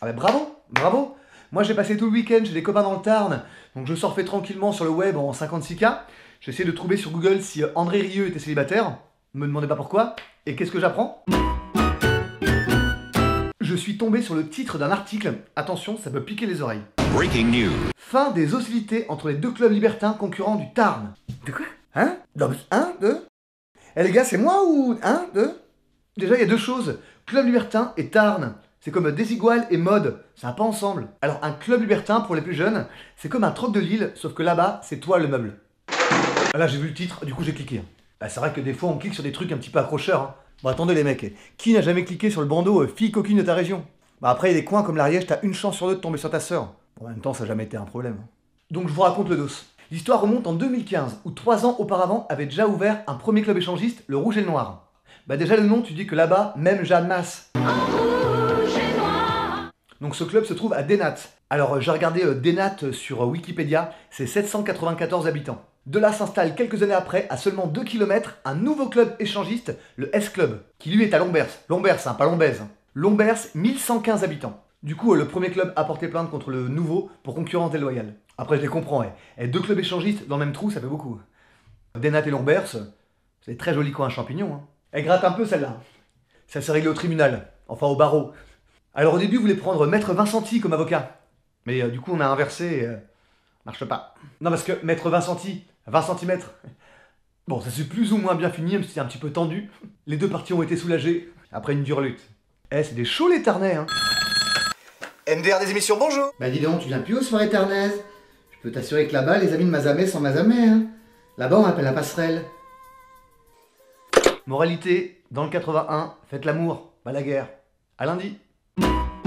Ah bah bravo, bravo Moi j'ai passé tout le week-end chez des copains dans le Tarn, donc je surfais tranquillement sur le web en 56K. J'ai essayé de trouver sur Google si euh, André Rieu était célibataire. Me demandez pas pourquoi. Et qu'est-ce que j'apprends? Je suis tombé sur le titre d'un article. Attention, ça peut piquer les oreilles. Breaking news. Fin des hostilités entre les deux clubs libertins concurrents du Tarn. De quoi? Hein? Non, mais- Un, deux Eh les gars, c'est moi ou... Un, deux? Déjà, il y a deux choses. Club libertin et Tarn. C'est comme Desigual et Mode. Ça va pas ensemble. Alors, un club libertin, pour les plus jeunes, c'est comme un troc de Lille, sauf que là-bas, c'est toi le meuble. Ah, Là, j'ai vu le titre, du coup, j'ai cliqué. Bah, c'est vrai que des fois, on clique sur des trucs un petit peu accrocheurs. hein. Bon, attendez, les mecs. Qui n'a jamais cliqué sur le bandeau euh, fille coquine de ta région? Bah, après, il y a des coins comme l'Ariège, t'as une chance sur deux de tomber sur ta sœur. Bon, en même temps, ça n'a jamais été un problème. Donc, je vous raconte le dos. L'histoire remonte en 2015, où trois ans auparavant avait déjà ouvert un premier club échangiste, le Rouge et le Noir. Bah, déjà, le nom, tu dis que là-bas, même Jeanne Masse. Donc ce club se trouve à Denat. Alors euh, j'ai regardé euh, Denat euh, sur Wikipédia, c'est 794 habitants. De là s'installe quelques années après, à seulement 2 km, un nouveau club échangiste, le S-Club, qui lui est à Lombers. Lombers, hein, pas Lombez. hein. Lombers, 1115 habitants. Du coup, le premier club a porté plainte contre le nouveau pour concurrence déloyale. Après, je les comprends. Et deux clubs échangistes dans le même trou, ça fait beaucoup. Denat et Lombers, c'est très joli coin à champignons. Hein. Elle gratte un peu celle-là. Ça s'est réglé au tribunal, enfin au barreau. Alors au début, vous voulez prendre Maître Vincenti comme avocat. Mais euh, du coup, on a inversé et euh, marche pas. Non, parce que Maître Vincenti, 20 cm. Bon, ça s'est plus ou moins bien fini, même si c'était un petit peu tendu. Les deux parties ont été soulagées après une dure lutte. Eh, c'est des chauds les Tarnais, hein. MDR des émissions, bonjour Bah dis donc, tu viens plus aux soirées ternaises Je peux t'assurer que là-bas, les amis de Mazamet sont Mazamet, hein. Là-bas, on appelle la passerelle. Moralité, dans le 81, faites l'amour, pas la guerre. À lundi. you